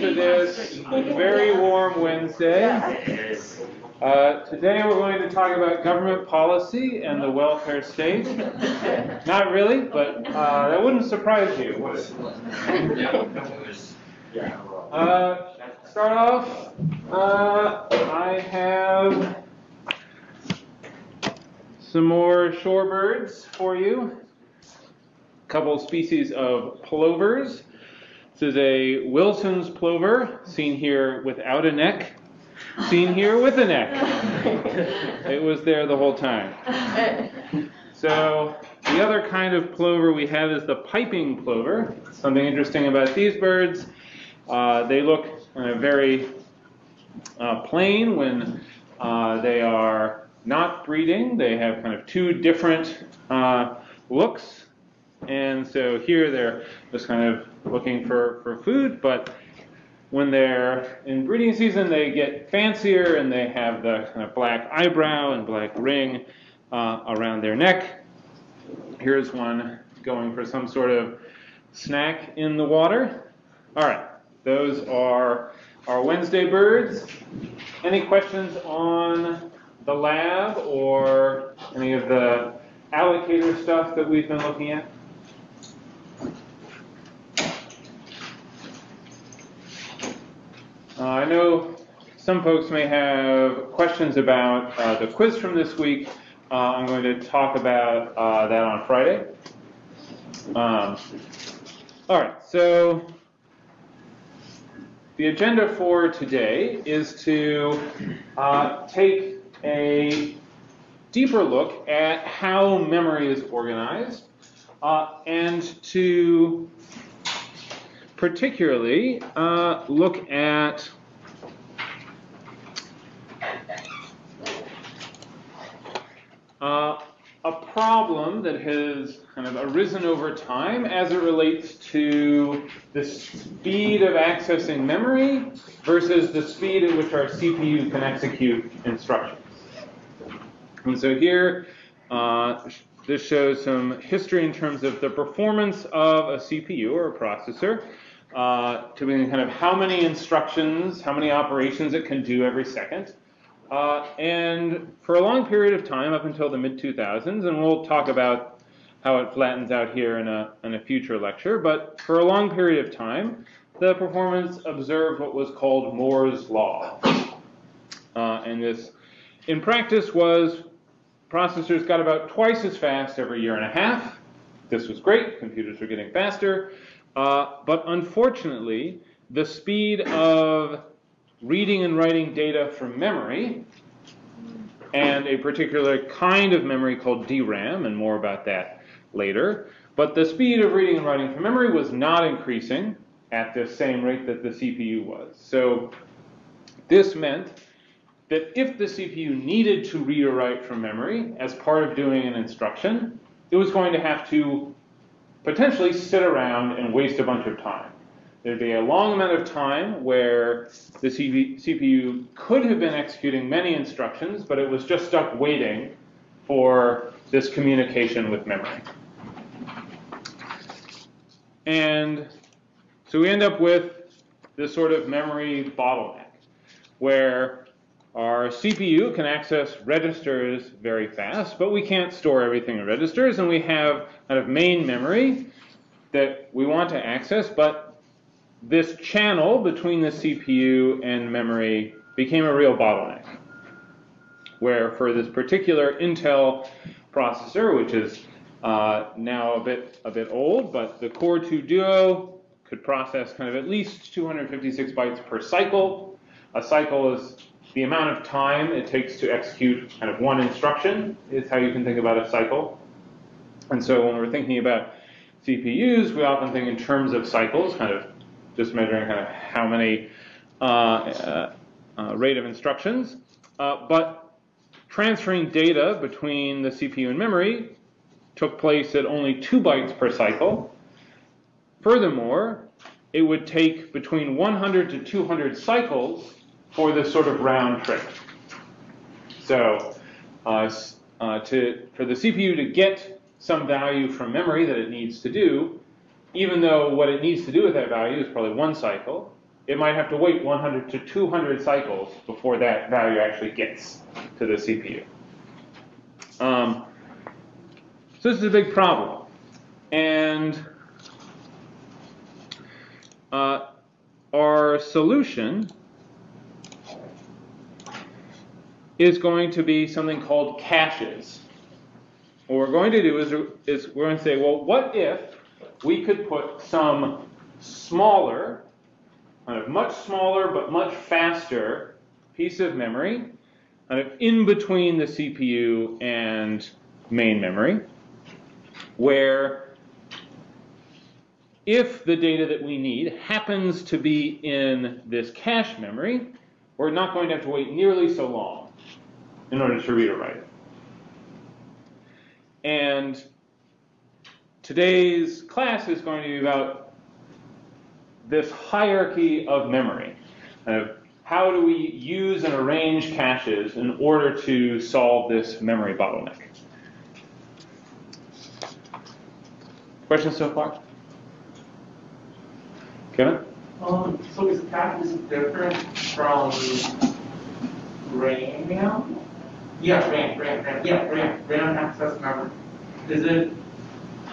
to this very warm Wednesday. Uh, today we're going to talk about government policy and the welfare state. Not really, but uh, that wouldn't surprise you, would it? Uh, start off, uh, I have some more shorebirds for you. A couple species of plovers. This is a Wilson's plover, seen here without a neck, seen here with a neck. It was there the whole time. So the other kind of plover we have is the piping plover. Something interesting about these birds, uh, they look uh, very uh, plain when uh, they are not breeding. They have kind of two different uh, looks. And so here they're just kind of looking for, for food, but when they're in breeding season, they get fancier and they have the kind of black eyebrow and black ring uh, around their neck. Here's one going for some sort of snack in the water. All right, those are our Wednesday birds. Any questions on the lab or any of the allocator stuff that we've been looking at? Uh, I know some folks may have questions about uh, the quiz from this week. Uh, I'm going to talk about uh, that on Friday. Um, all right, so the agenda for today is to uh, take a deeper look at how memory is organized uh, and to particularly uh, look at uh, a problem that has kind of arisen over time as it relates to the speed of accessing memory versus the speed at which our CPU can execute instructions. And so here, uh, this shows some history in terms of the performance of a CPU or a processor uh, to kind of how many instructions, how many operations it can do every second. Uh, and for a long period of time, up until the mid 2000s, and we'll talk about how it flattens out here in a, in a future lecture, but for a long period of time, the performance observed what was called Moore's Law. Uh, and this, in practice, was processors got about twice as fast every year and a half. This was great, computers were getting faster. Uh, but unfortunately, the speed of reading and writing data from memory and a particular kind of memory called DRAM, and more about that later. But the speed of reading and writing from memory was not increasing at the same rate that the CPU was. So this meant that if the CPU needed to read or write from memory as part of doing an instruction, it was going to have to potentially sit around and waste a bunch of time. There'd be a long amount of time where the CPU could have been executing many instructions, but it was just stuck waiting for this communication with memory. And so we end up with this sort of memory bottleneck, where our CPU can access registers very fast, but we can't store everything in registers, and we have of main memory that we want to access, but this channel between the CPU and memory became a real bottleneck. Where for this particular Intel processor, which is uh, now a bit a bit old, but the Core 2 Duo could process kind of at least 256 bytes per cycle. A cycle is the amount of time it takes to execute kind of one instruction is how you can think about a cycle. And so when we're thinking about CPUs, we often think in terms of cycles, kind of just measuring kind of how many uh, uh, uh, rate of instructions. Uh, but transferring data between the CPU and memory took place at only two bytes per cycle. Furthermore, it would take between 100 to 200 cycles for this sort of round trip. So uh, uh, to, for the CPU to get some value from memory that it needs to do, even though what it needs to do with that value is probably one cycle, it might have to wait 100 to 200 cycles before that value actually gets to the CPU. Um, so this is a big problem. And uh, our solution is going to be something called caches. What we're going to do is, is we're going to say, well, what if we could put some smaller, kind of much smaller but much faster piece of memory kind of in between the CPU and main memory, where if the data that we need happens to be in this cache memory, we're not going to have to wait nearly so long in order to read or write it. And today's class is going to be about this hierarchy of memory. Uh, how do we use and arrange caches in order to solve this memory bottleneck? Questions so far? Kevin? Um, so is cache different from RAM? Yeah, RAM, RAM, RAM, yeah, RAM, RAM access memory. Is it,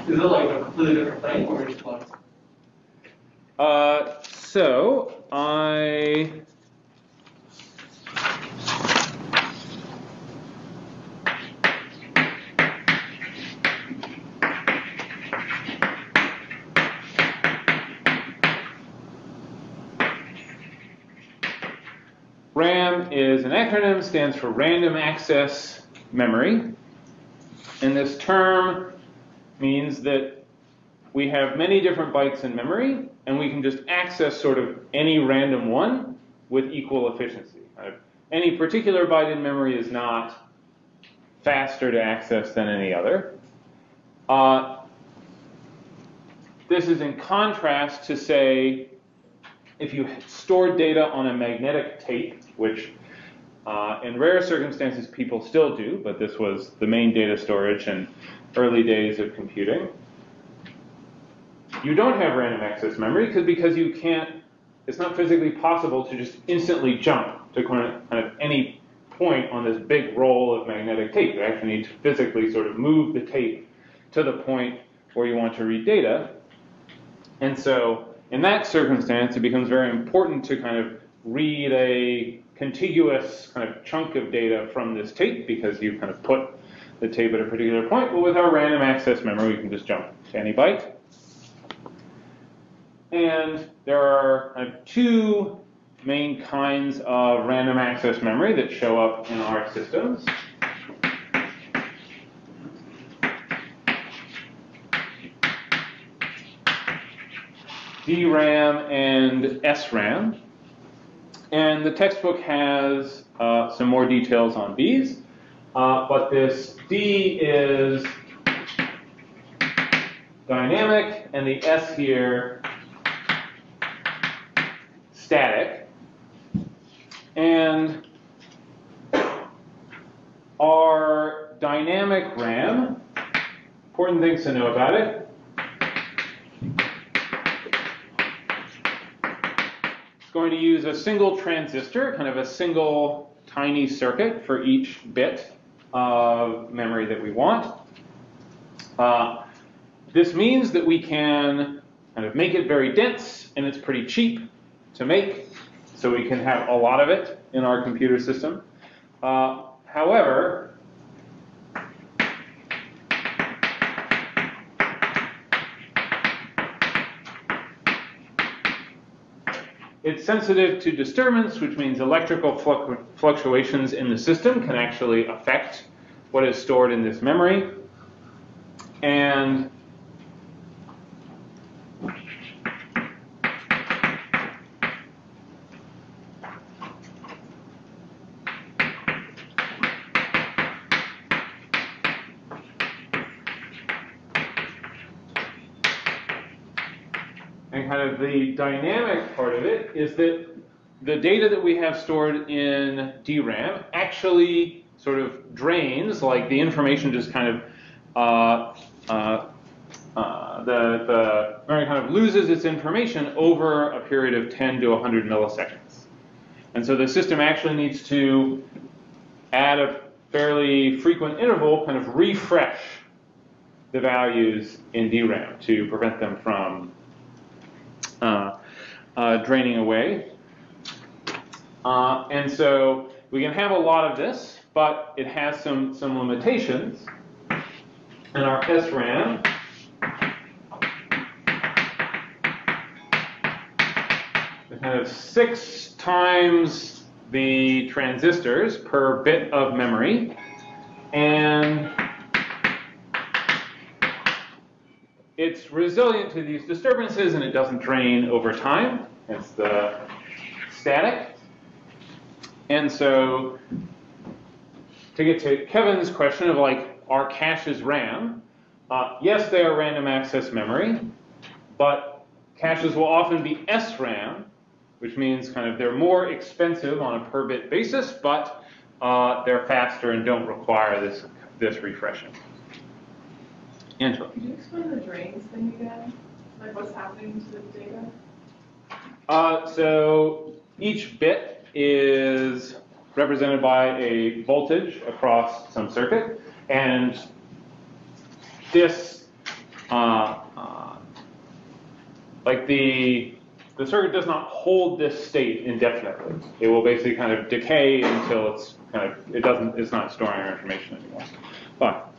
is it like a completely different thing or is it close? Uh, so I RAM is an acronym, stands for Random Access Memory. And this term means that we have many different bytes in memory, and we can just access sort of any random one with equal efficiency. Any particular byte in memory is not faster to access than any other. Uh, this is in contrast to, say, if you stored data on a magnetic tape, which uh, in rare circumstances people still do, but this was the main data storage in early days of computing. You don't have random access memory because you can't, it's not physically possible to just instantly jump to kind of any point on this big roll of magnetic tape. You actually need to physically sort of move the tape to the point where you want to read data. And so in that circumstance, it becomes very important to kind of read a contiguous kind of chunk of data from this tape because you've kind of put the tape at a particular point. But with our random access memory, we can just jump to any byte. And there are kind of two main kinds of random access memory that show up in our systems. DRAM and SRAM. And the textbook has uh, some more details on these. Uh, but this D is dynamic, and the S here static. And our dynamic RAM, important things to know about it. Going to use a single transistor, kind of a single tiny circuit for each bit of memory that we want. Uh, this means that we can kind of make it very dense, and it's pretty cheap to make, so we can have a lot of it in our computer system. Uh, however, It's sensitive to disturbance, which means electrical fluctuations in the system can actually affect what is stored in this memory. And the dynamic part of it is that the data that we have stored in DRAM actually sort of drains, like the information just kind of uh, uh, uh, the, the memory kind of loses its information over a period of 10 to 100 milliseconds. And so the system actually needs to, at a fairly frequent interval, kind of refresh the values in DRAM to prevent them from uh, uh, draining away. Uh, and so we can have a lot of this, but it has some, some limitations. And our SRAM it has six times the transistors per bit of memory. And it's resilient to these disturbances and it doesn't drain over time. It's the static. And so to get to Kevin's question of like, are caches RAM? Uh, yes, they are random access memory, but caches will often be SRAM, which means kind of they're more expensive on a per bit basis, but uh, they're faster and don't require this, this refreshing. Angela. Could you explain the drains thing again? Like what's happening to the data? Uh, so each bit is represented by a voltage across some circuit, and this, uh, uh, like the the circuit does not hold this state indefinitely. It will basically kind of decay until it's kind of it doesn't it's not storing our information anymore. But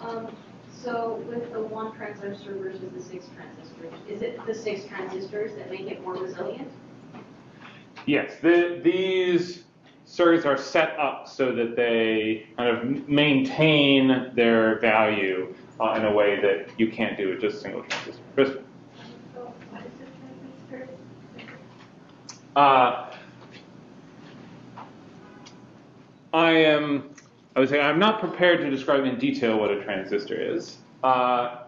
Um, so with the one transistor versus the six transistors, is it the six transistors that make it more resilient? Yes, the, these circuits are set up so that they kind of maintain their value uh, in a way that you can't do with just a single transistor. Kristen? So what is the transistor? Uh, I am, I would say, I'm not prepared to describe in detail what a transistor is. Uh,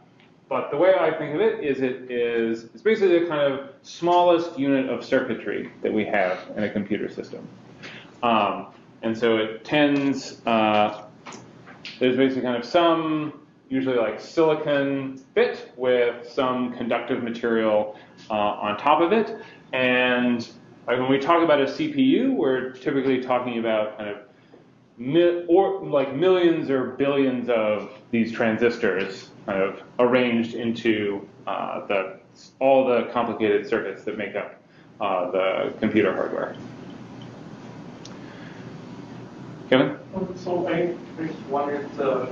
but the way I think of it is it is it's basically the kind of smallest unit of circuitry that we have in a computer system. Um, and so it tends, uh, there's basically kind of some, usually like silicon bit with some conductive material uh, on top of it. And like when we talk about a CPU, we're typically talking about kind of or like millions or billions of these transistors kind of arranged into uh, the all the complicated circuits that make up uh, the computer hardware. Kevin? So I just wanted to,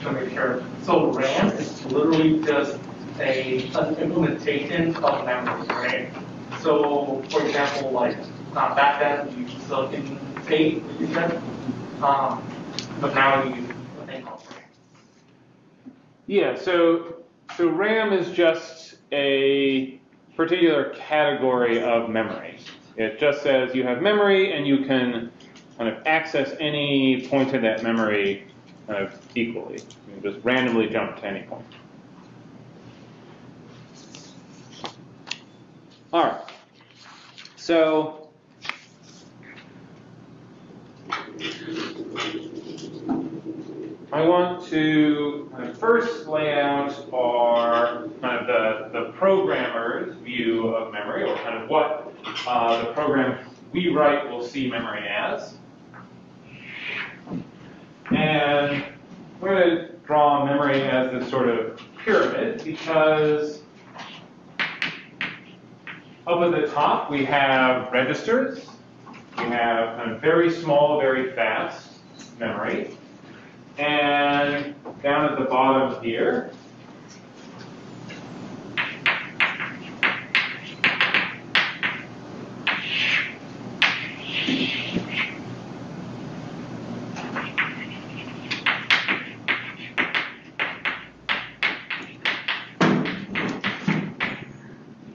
to make sure, so RAM is literally just a, an implementation of memory, right? So, for example, like, uh, back then, you silicon tape, you said, um, but now thing called RAM. Yeah, so so RAM is just a particular category of memory. It just says you have memory and you can kind of access any point in that memory kind of equally. You can just randomly jump to any point. All right. So I want to kind of first lay out our kind of the, the programmer's view of memory, or kind of what uh, the program we write will see memory as. And we're going to draw memory as this sort of pyramid because up at the top we have registers. We have kind of very small, very fast memory. And down at the bottom here,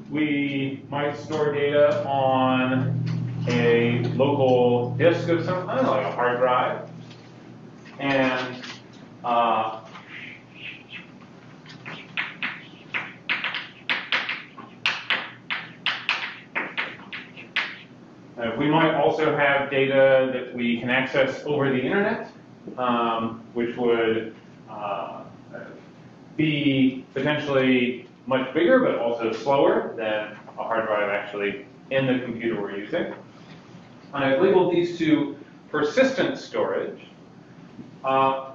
we might store data on a local disk of some kind, like a hard drive. And uh, uh, we might also have data that we can access over the internet, um, which would uh, be potentially much bigger, but also slower than a hard drive actually in the computer we're using. And I've labeled these two persistent storage. Uh,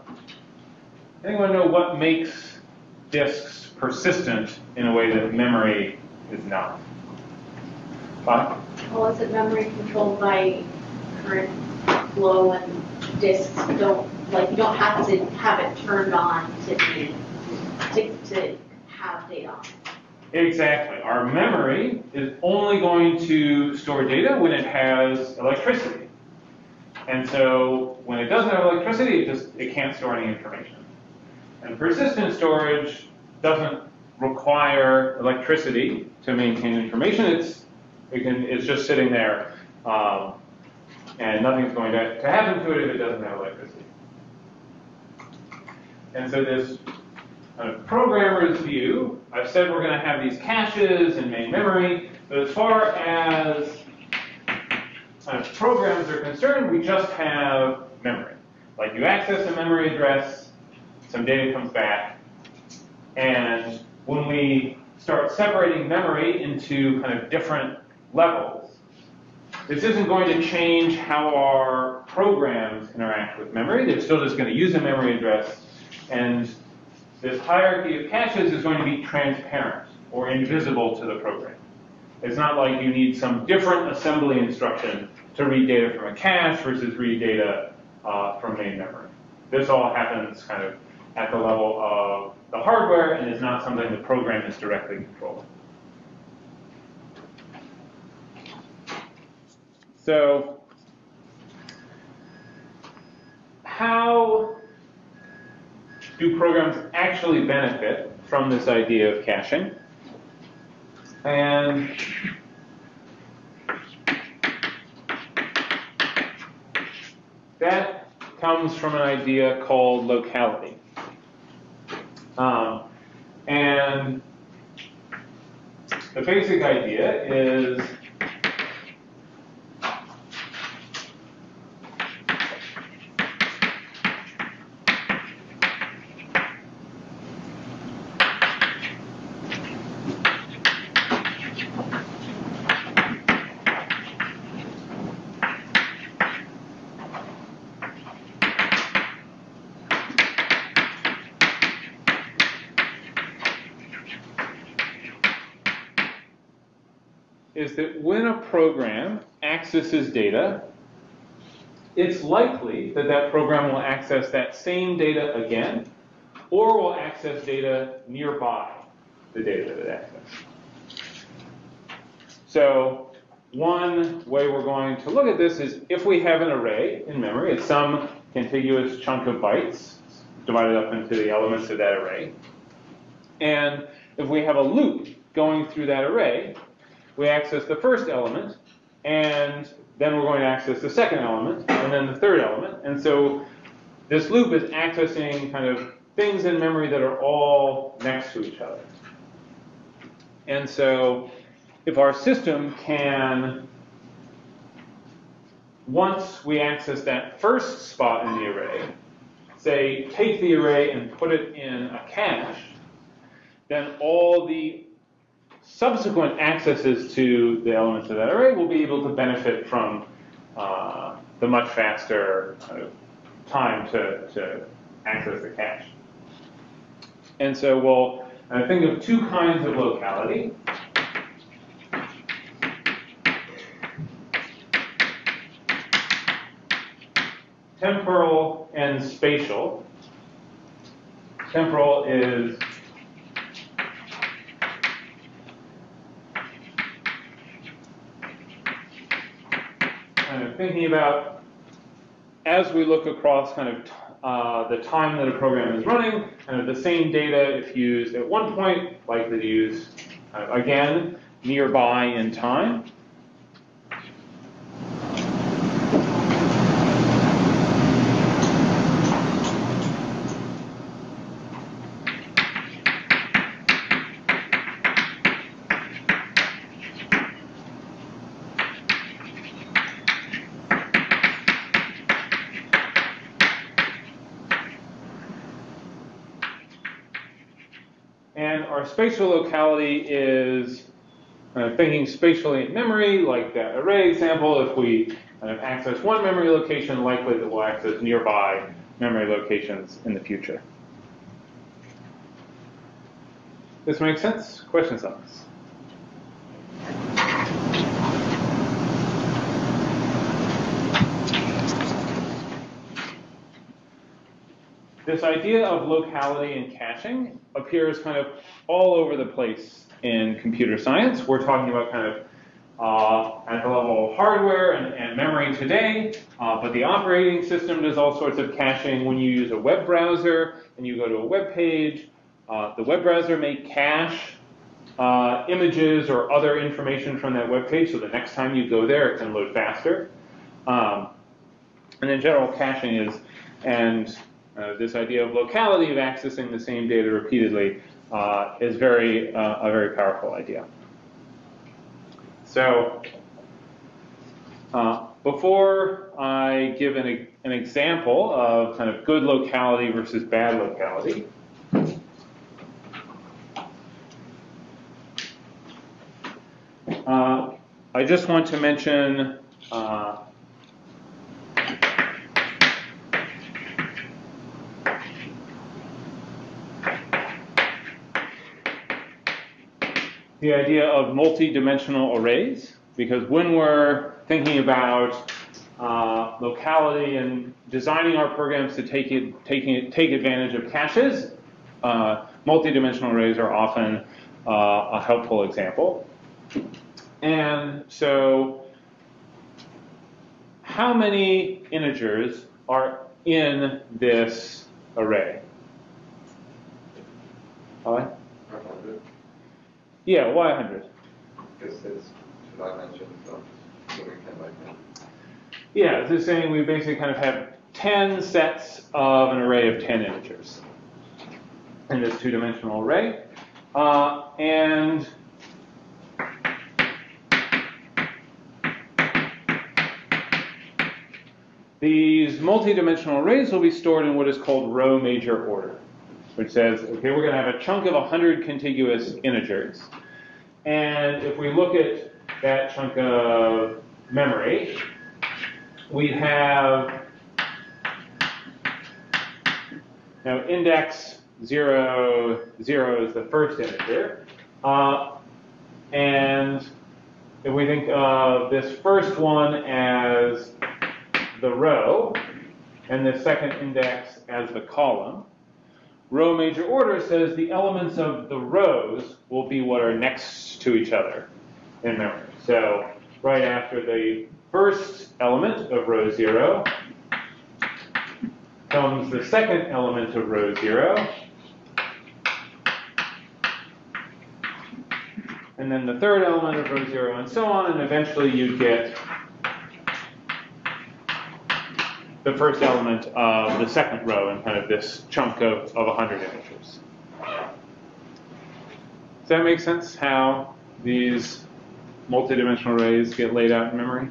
anyone know what makes disks persistent in a way that memory is not? Bob? Well, is it memory controlled by current flow and disks don't, like, you don't have to have it turned on to be, to, to have data on. Exactly. Our memory is only going to store data when it has electricity. And so when it doesn't have electricity, it just it can't store any information. And persistent storage doesn't require electricity to maintain information. It's it can it's just sitting there, um, and nothing's going to, to happen to it if it doesn't have electricity. And so this kind of programmer's view, I've said we're going to have these caches and main memory, but as far as of programs are concerned, we just have memory. Like you access a memory address, some data comes back, and when we start separating memory into kind of different levels, this isn't going to change how our programs interact with memory. They're still just going to use a memory address, and this hierarchy of caches is going to be transparent or invisible to the program. It's not like you need some different assembly instruction to read data from a cache versus read data uh, from main memory. This all happens kind of at the level of the hardware and is not something the program is directly controlling. So, how do programs actually benefit from this idea of caching? And that comes from an idea called locality. Um, and the basic idea is is that when a program accesses data, it's likely that that program will access that same data again, or will access data nearby the data that it accessed. So one way we're going to look at this is if we have an array in memory, it's some contiguous chunk of bytes divided up into the elements of that array. And if we have a loop going through that array, we access the first element, and then we're going to access the second element, and then the third element. And so this loop is accessing kind of things in memory that are all next to each other. And so if our system can, once we access that first spot in the array, say take the array and put it in a cache, then all the subsequent accesses to the elements of that array will be able to benefit from uh, the much faster uh, time to, to access the cache. And so we'll uh, think of two kinds of locality. Temporal and spatial. Temporal is kind of thinking about as we look across kind of uh, the time that a program is running, kind of the same data if used at one point, likely to use uh, again nearby in time. Spatial locality is uh, thinking spatially in memory, like that array example. If we of access one memory location, likely that we'll access nearby memory locations in the future. This makes sense? Questions on this? This idea of locality and caching appears kind of all over the place in computer science. We're talking about kind of uh, at the level of hardware and, and memory today, uh, but the operating system does all sorts of caching. When you use a web browser and you go to a web page, uh, the web browser may cache uh, images or other information from that web page, so the next time you go there, it can load faster. Um, and in general, caching is, and uh, this idea of locality of accessing the same data repeatedly uh, is very uh, a very powerful idea. So uh, before I give an, an example of kind of good locality versus bad locality, uh, I just want to mention the idea of multi-dimensional arrays, because when we're thinking about uh, locality and designing our programs to take it, taking take advantage of caches, uh, multi-dimensional arrays are often uh, a helpful example. And so, how many integers are in this array? Why? Yeah, why 100? Because it's two dimensions, so so we can like that. Yeah, it's just saying we basically kind of have 10 sets of an array of 10 integers in this two-dimensional array. Uh, and these multi-dimensional arrays will be stored in what is called row major order, which says, okay, we're going to have a chunk of 100 contiguous integers. And if we look at that chunk of memory, we have now index 0, 0 is the first integer. Uh, and if we think of this first one as the row, and the second index as the column, row major order says the elements of the rows will be what are next to each other in memory. So right after the first element of row 0 comes the second element of row 0, and then the third element of row 0, and so on, and eventually you get the first element of the second row in kind of this chunk of, of 100 integers. Does that make sense how these multidimensional arrays get laid out in memory?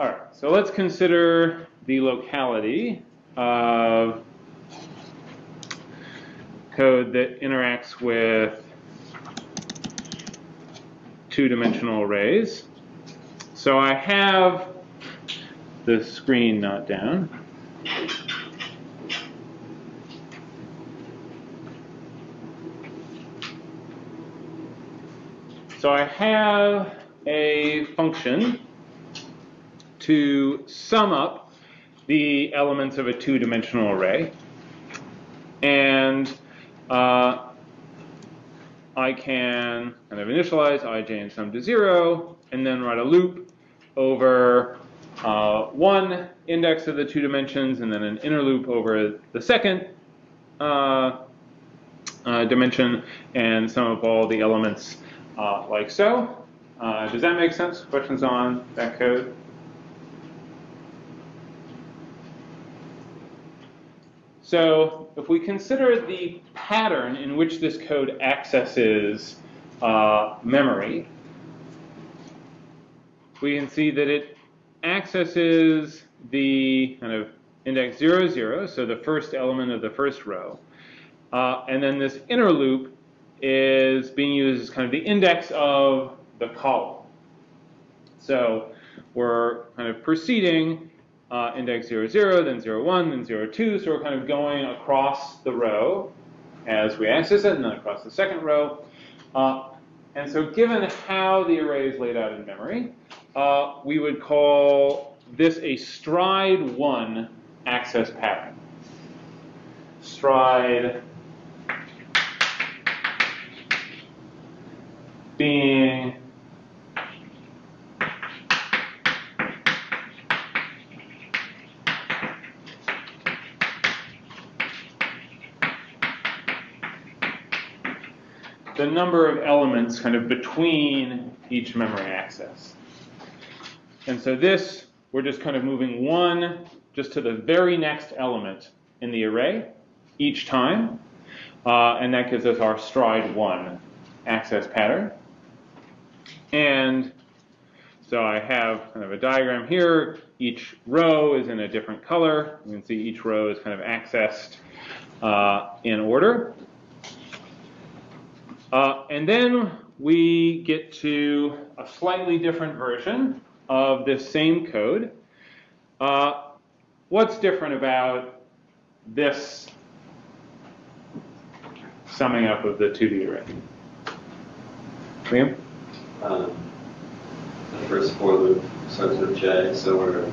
All right, so let's consider the locality of code that interacts with two-dimensional arrays. So I have the screen not down. So I have a function to sum up the elements of a two-dimensional array. And uh, I can kind of initialize ij and sum to zero, and then write a loop over uh, one index of the two dimensions, and then an inner loop over the second uh, uh, dimension, and sum up all the elements uh, like so. Uh, does that make sense? Questions on that code? So if we consider the pattern in which this code accesses uh, memory, we can see that it accesses the kind of index 0, 0, so the first element of the first row. Uh, and then this inner loop is being used as kind of the index of the column. So we're kind of proceeding uh, index 0, 0, then 0, 1, then 0, 2. So we're kind of going across the row as we access it, and then across the second row. Uh, and so given how the array is laid out in memory, uh, we would call this a stride 1 access pattern. Stride being the number of elements kind of between each memory access. And so this, we're just kind of moving one just to the very next element in the array each time. Uh, and that gives us our stride 1 access pattern. And so I have kind of a diagram here. Each row is in a different color. You can see each row is kind of accessed uh, in order. Uh, and then we get to a slightly different version of this same code. Uh, what's different about this summing up of the 2D array? Liam? Um, the first for loop starts with J, so we're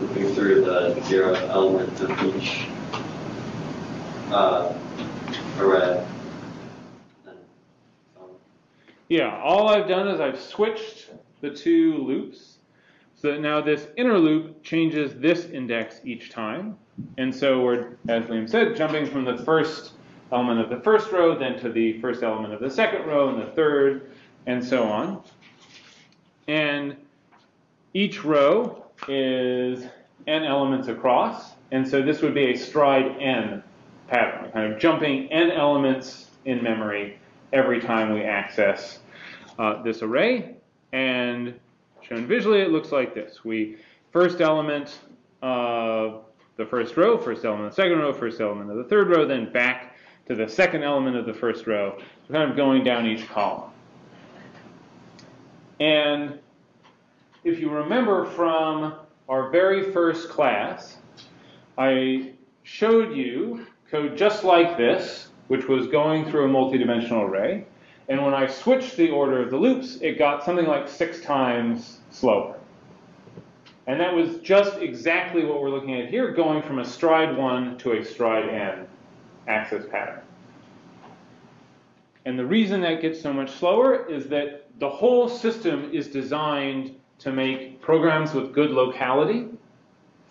looping through the zero element of each uh, array. Yeah, all I've done is I've switched the two loops. So that now this inner loop changes this index each time. And so we're, as Liam said, jumping from the first element of the first row, then to the first element of the second row, and the third, and so on. And each row is n elements across. And so this would be a stride n pattern, kind of jumping n elements in memory every time we access uh, this array. And shown visually, it looks like this. We first element of the first row, first element of the second row, first element of the third row, then back to the second element of the first row. So kind of going down each column. And if you remember from our very first class, I showed you code just like this, which was going through a multidimensional array. And when I switched the order of the loops, it got something like six times slower. And that was just exactly what we're looking at here, going from a stride 1 to a stride n access pattern. And the reason that gets so much slower is that the whole system is designed to make programs with good locality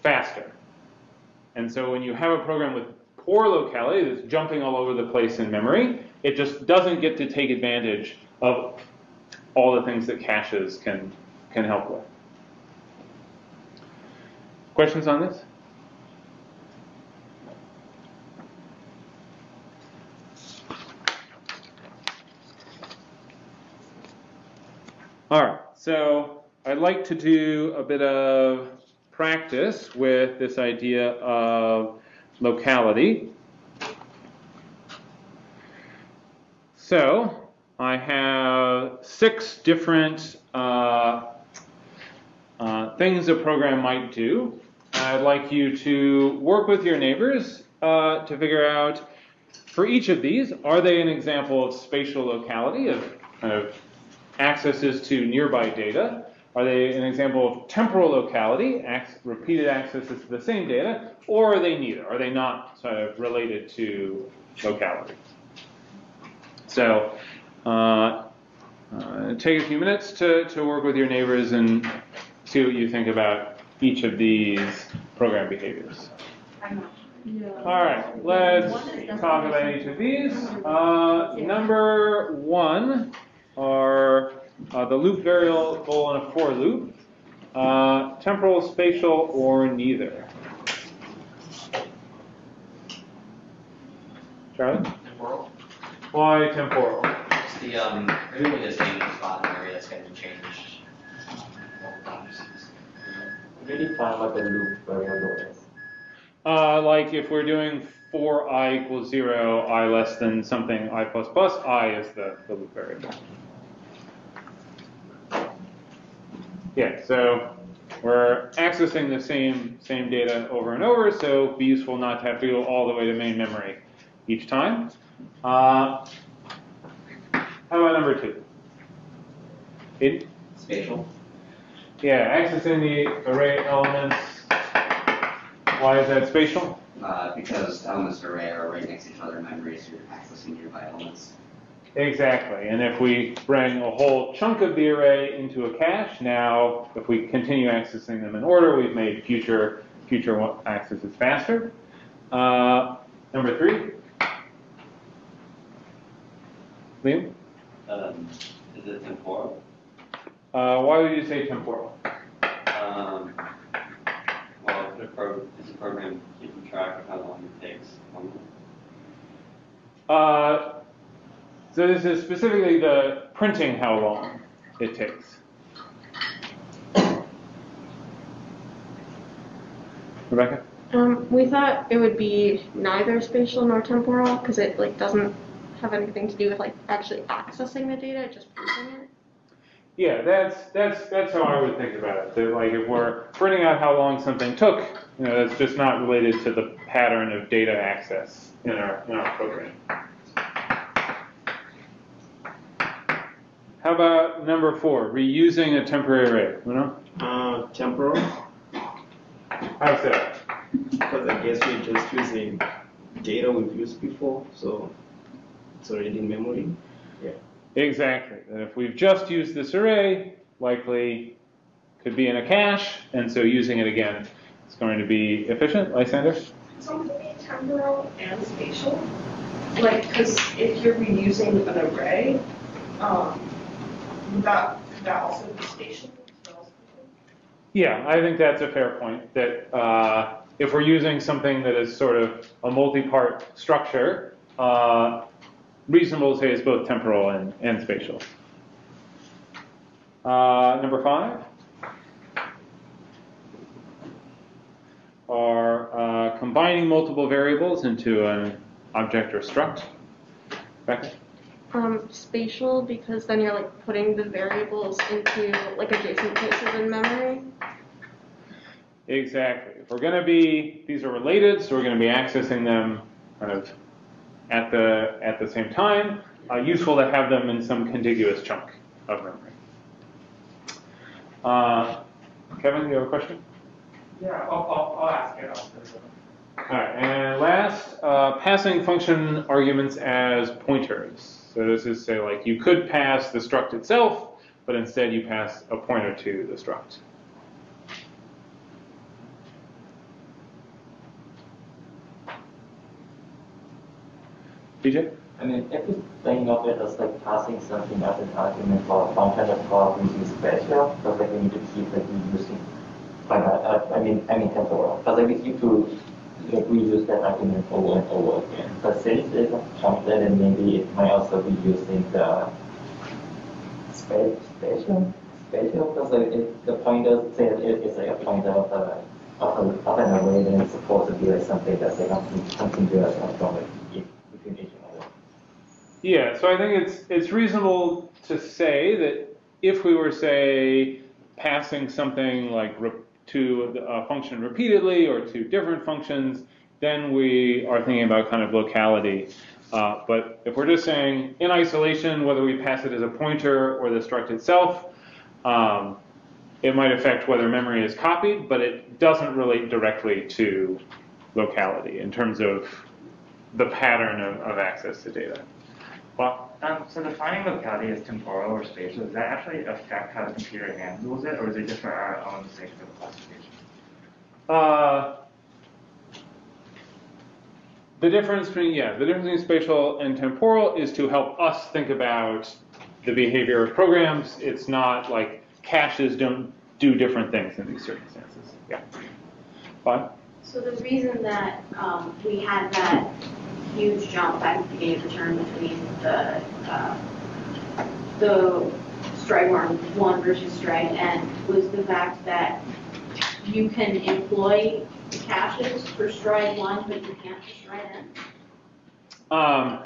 faster. And so when you have a program with poor locality that's jumping all over the place in memory, it just doesn't get to take advantage of all the things that caches can, can help with. Questions on this? All right, so I'd like to do a bit of practice with this idea of locality. So I have six different uh, uh, things a program might do. I'd like you to work with your neighbors uh, to figure out for each of these, are they an example of spatial locality, of of accesses to nearby data? Are they an example of temporal locality, repeated accesses to the same data, or are they neither? Are they not sort of related to locality? So uh, uh, take a few minutes to, to work with your neighbors and see what you think about each of these program behaviors. All right, let's talk about each of these. Uh, number one are uh, the loop variable in a for loop, uh, temporal, spatial, or neither. Charlie? Temporal. Why temporal? It's the, um, removing this name spot in the area that's going to be changed. multiple times. Really define what the loop variable is. Uh, like if we're doing for i equals zero, i less than something i plus plus, i is the, the loop variable. Yeah, so we're accessing the same same data over and over, so it'd be useful not to have to go all the way to main memory each time. Uh, how about number two? It, Spatial. yeah, accessing the array elements. Why is that spatial? Uh, because elements of array are right next to each other in memory, so you're accessing nearby elements. Exactly. And if we bring a whole chunk of the array into a cache, now if we continue accessing them in order, we've made future future accesses faster. Uh, number three. Liam, Um, is it temporal? uh, why would you say temporal? Um, well, if the pro, is the program keeping track of how long it takes? Uh, so this is specifically the printing how long it takes. Rebecca? Um, we thought it would be neither spatial nor temporal because it like doesn't have anything to do with like actually accessing the data, just printing it. Yeah, that's that's that's how I would think about it. That like if we're printing out how long something took, you know, that's just not related to the pattern of data access in our in our program. How about number four, reusing a temporary array? You know, Uh, temporal, how's that? because I guess we're just using data we've used before, so it's already in memory. Yeah. Exactly. That if we've just used this array, likely could be in a cache, and so using it again is going to be efficient. Lysander? So would temporal and spatial? Like, because if you're reusing an array, um, would that, that also be that Yeah, I think that's a fair point. That uh, if we're using something that is sort of a multi-part structure, uh, reasonable to say it's both temporal and, and spatial. Uh, number five are uh, combining multiple variables into an object or struct. Becca? Um, spatial because then you're like putting the variables into like adjacent places in memory. Exactly. If we're going to be, these are related, so we're going to be accessing them kind of at the at the same time. Uh, useful to have them in some contiguous chunk of memory. Uh, Kevin, do you have a question? Yeah, I'll, I'll, I'll ask it. All right, and last, uh, passing function arguments as pointers. So this is say like you could pass the struct itself, but instead you pass a pointer to the struct. DJ? I mean, if you think of it as like passing something as an argument for a function that's probably spatial, because like we need to keep like reusing, like, uh, I mean, I mean temporal, because like we keep to like reuse that argument over and over again. But since it's a pointer, then maybe it might also be using the spa- spatial, spatial, because like the pointer says it is like a pointer of a of, a, of an array, then it's supposed to be like something that's like good from like between each other. Yeah, so I think it's it's reasonable to say that if we were say passing something like to a function repeatedly or to different functions, then we are thinking about kind of locality. Uh, but if we're just saying in isolation, whether we pass it as a pointer or the struct itself, um, it might affect whether memory is copied, but it doesn't relate directly to locality in terms of the pattern of, of access to data. Well, Um, so defining locality as temporal or spatial, does that actually affect how the computer handles it, or is it just for our own sake of classification? Uh, the difference between yeah, the difference between spatial and temporal is to help us think about the behavior of programs. It's not like caches don't do different things in these circumstances. Yeah. Fine. So the reason that um, we had that huge jump at the beginning of the term between the, uh, the stride one, versus stride n was the fact that you can employ caches for stride one, but you can't for stride N? Um,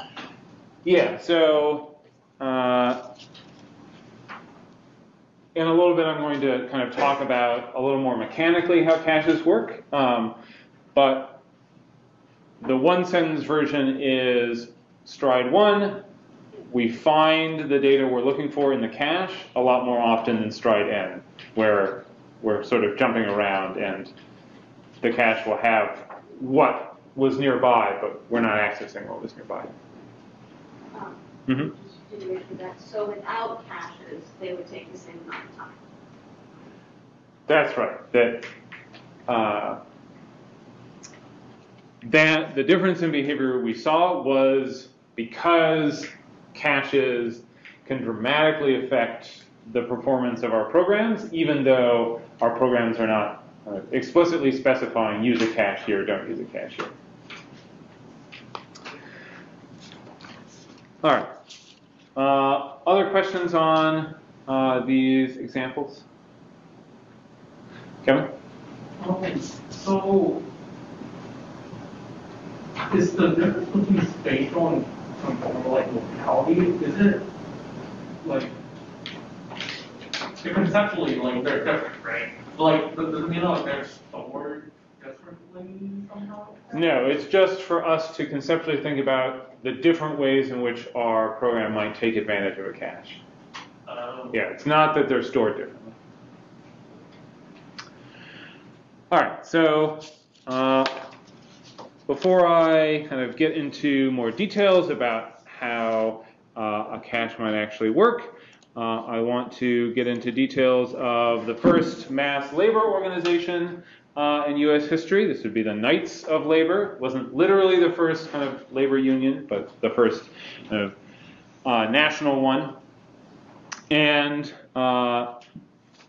yeah, so uh, in a little bit, I'm going to kind of talk about a little more mechanically how caches work. Um, but the one sentence version is stride one. We find the data we're looking for in the cache a lot more often than stride n, where we're sort of jumping around and the cache will have what was nearby, but we're not accessing what was nearby. Um, hmm Just to read through that, so without caches, they would take the same amount of time. That's right. That uh, that the difference in behavior we saw was because caches can dramatically affect the performance of our programs, even though our programs are not uh, explicitly specifying use a cache here, don't use a cache here. All right. Uh, other questions on uh, these examples? Kevin? Okay. so, is the difference between spatial and temporal, like locality, is it like, conceptually, like they're different, right? Like, does it mean like they're stored differently somehow? No, it's just for us to conceptually think about the different ways in which our program might take advantage of a cache. Um, Yeah, it's not that they're stored differently. All right, so uh, before I kind of get into more details about how uh, a cache might actually work, uh, I want to get into details of the first mass labor organization uh, in U.S. history. This would be the Knights of Labor. It wasn't literally the first kind of labor union, but the first kind of uh, national one. And uh,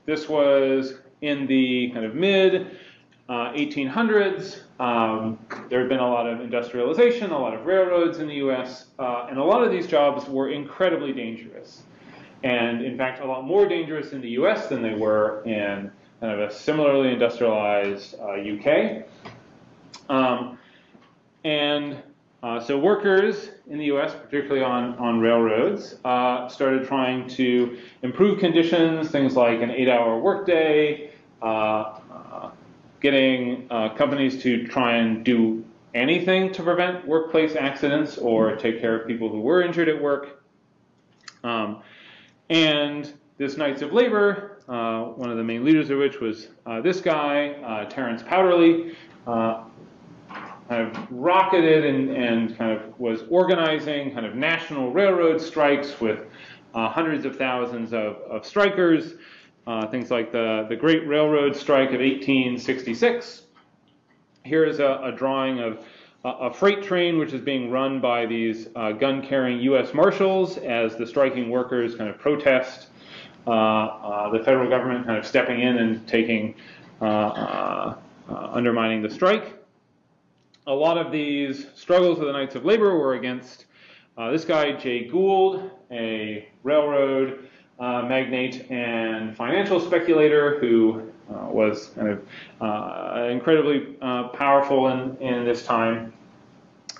this was in the kind of mid uh, 1800s. Um, there had been a lot of industrialization, a lot of railroads in the US, uh, and a lot of these jobs were incredibly dangerous. And in fact, a lot more dangerous in the US than they were in kind of a similarly industrialized uh, UK. Um, and uh, so workers in the U.S., particularly on, on railroads, uh, started trying to improve conditions, things like an eight-hour workday, uh, uh, getting uh, companies to try and do anything to prevent workplace accidents or take care of people who were injured at work. Um, and this Knights of Labor, uh, one of the main leaders of which was uh, this guy, uh, Terence Powderly, uh, kind of rocketed and, and kind of was organizing kind of national railroad strikes with uh, hundreds of thousands of, of strikers, uh, things like the, the Great Railroad Strike of 1866. Here is a, a drawing of a, a freight train which is being run by these uh, gun carrying U.S. Marshals as the striking workers kind of protest uh, uh, the federal government kind of stepping in and taking, uh, uh, undermining the strike a lot of these struggles of the Knights of Labor were against this guy, Jay Gould, a railroad uh, magnate and financial speculator who uh, was kind of uh, incredibly uh, powerful in, in this time.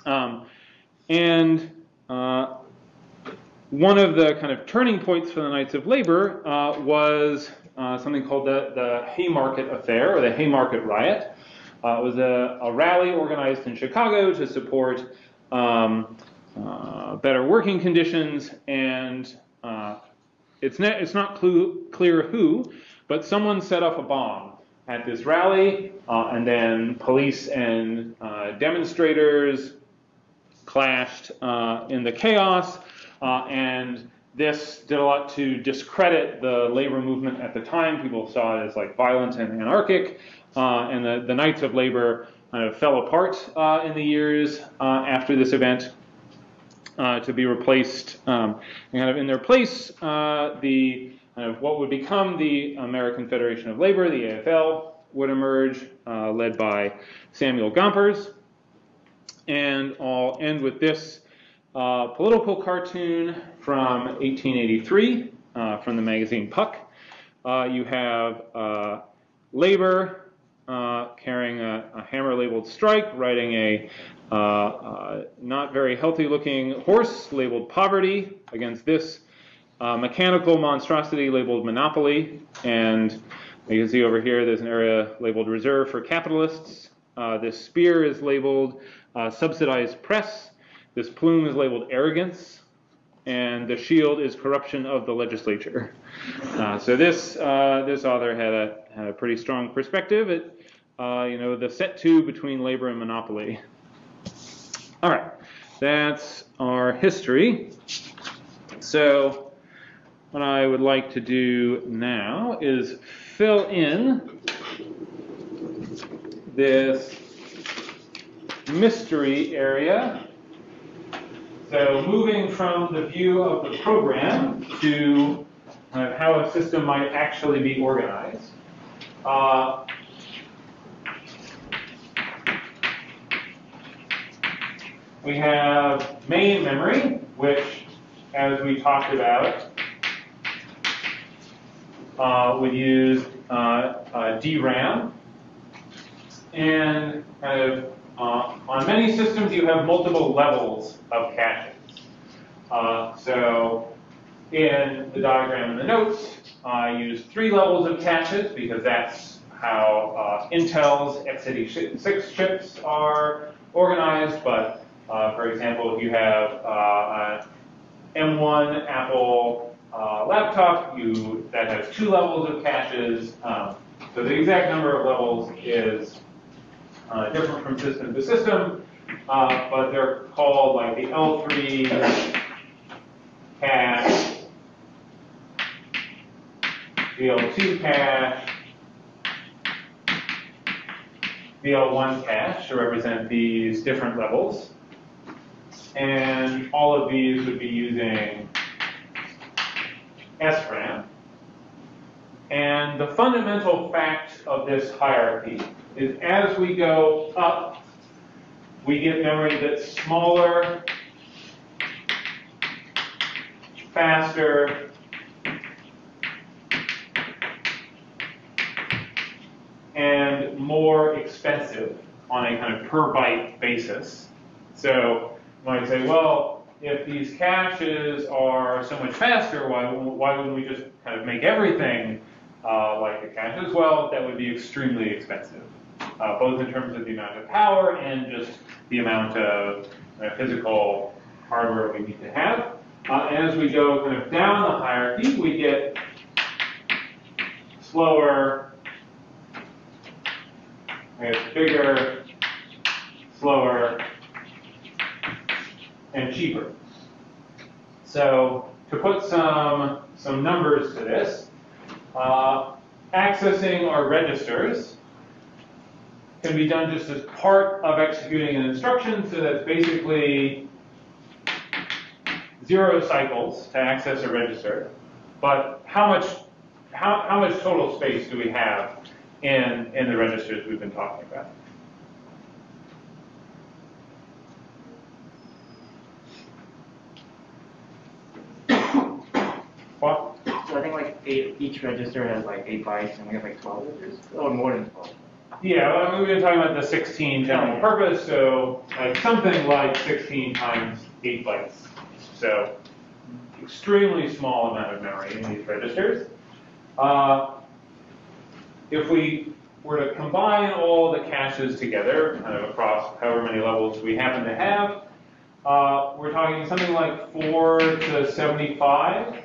Um, and uh, one of the kind of turning points for the Knights of Labor was something called the, the Haymarket Affair or the Haymarket Riot. Uh, it was a, a, rally organized in Chicago to support um, uh, better working conditions, and uh, it's, it's not clu- clear who, but someone set off a bomb at this rally, uh, and then police and uh, demonstrators clashed uh, in the chaos, and this did a lot to discredit the labor movement at the time. People saw it as like violent and anarchic uh, and the, the Knights of Labor kind of fell apart uh, in the years uh, after this event uh, to be replaced. Um, kind of in their place, uh, the kind of what would become the American Federation of Labor, the AFL, would emerge, uh, led by Samuel Gompers. And I'll end with this political cartoon from 1883 from the magazine Puck. you have labor uh, carrying a, a hammer labeled strike, riding a uh, uh, not very healthy looking horse labeled poverty against this uh, mechanical monstrosity labeled monopoly. And you can see over here there's an area labeled reserve for capitalists. Uh, this spear is labeled uh, subsidized press. This plume is labeled arrogance. And the shield is corruption of the legislature. Uh, so this uh, this author had a, had a pretty strong perspective uh, you know the set to between labor and monopoly. All right, that's our history. So what I would like to do now is fill in this mystery area. So moving from the view of the program to uh, how a system might actually be organized. Uh, we have main memory, which, as we talked about, uh, would use uh, uh, DRAM. And kind of on many systems, you have multiple levels of caches. Uh, so in the diagram in the notes, I use three levels of caches because that's how uh, Intel's x86 chips are organized. But uh, for example, if you have uh, an M1 Apple uh, laptop, you that has two levels of caches. Um, so the exact number of levels is uh, different from system to system, uh, but they're called like the L3 cache, the L2 cache, the L1 cache to represent these different levels. And all of these would be using SRAM. And the fundamental fact of this hierarchy is as we go up, we get memory that's smaller, faster, and more expensive on a kind of per byte basis. So might say, well, if these caches are so much faster, why, why wouldn't we just kind of make everything uh, like the caches? Well, that would be extremely expensive, uh, both in terms of the amount of power and just the amount of uh, physical hardware we need to have. Uh, as we go kind of down the hierarchy, we get slower, I guess bigger, slower, and cheaper. So to put some, some numbers to this, uh, accessing our registers can be done just as part of executing an instruction, so that's basically zero cycles to access a register. But how much, how, how much total space do we have in, in the registers we've been talking about? What? So I think like eight, each register has like eight bytes and we have like 12 registers, or more than 12. Yeah, well, I mean, we've been talking about the 16 general purpose, so like something like 16 times 8 bytes. So extremely small amount of memory in these registers. Uh, if we were to combine all the caches together, kind of across however many levels we happen to have, uh, we're talking something like 4 to 75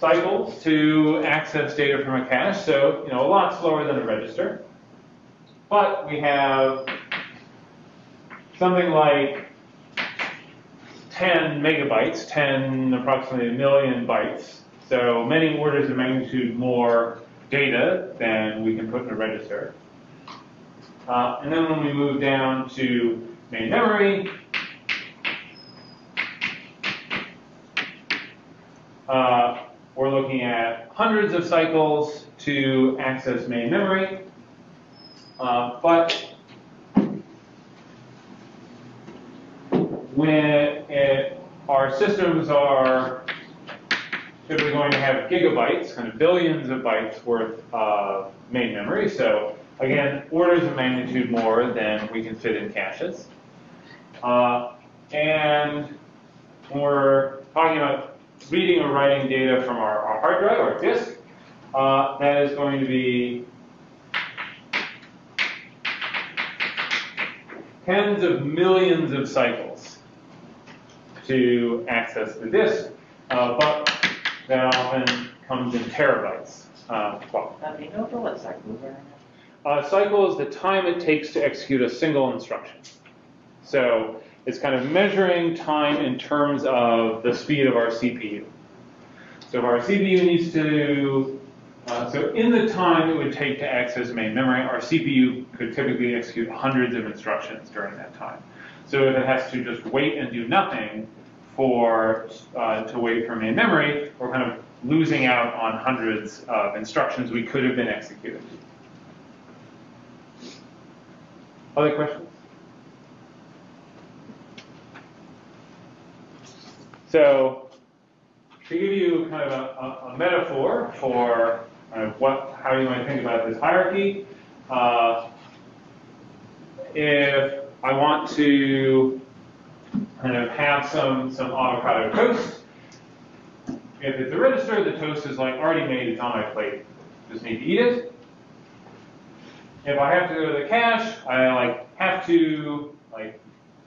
cycles to access data from a cache, so you know a lot slower than a register. But we have something like 10 megabytes, 10 approximately a million bytes, so many orders of magnitude more data than we can put in a register. Uh, and then when we move down to main memory, uh, we're looking at hundreds of cycles to access main memory. Uh, but when it, our systems are typically going to have gigabytes, kind of billions of bytes worth of main memory. So again, orders of magnitude more than we can fit in caches. Uh, and when we're talking about reading or writing data from our, our hard drive, or disk, uh, that is going to be tens of millions of cycles to access the disk, uh, but that often comes in terabytes. Uh, well, Uh, do you know what cycles are? uh, cycle is the time it takes to execute a single instruction. So it's kind of measuring time in terms of the speed of our CPU. So if our CPU needs to, uh, so in the time it would take to access main memory, our CPU could typically execute hundreds of instructions during that time. So if it has to just wait and do nothing for, uh, to wait for main memory, we're kind of losing out on hundreds of instructions we could have been executing. Other questions? So, to give you kind of a, a, a metaphor for kind of what, how you might think about this hierarchy, uh, if I want to kind of have some, some avocado toast, if it's a register, the toast is like already made, it's on my plate, just need to eat it. If I have to go to the cache, I like have to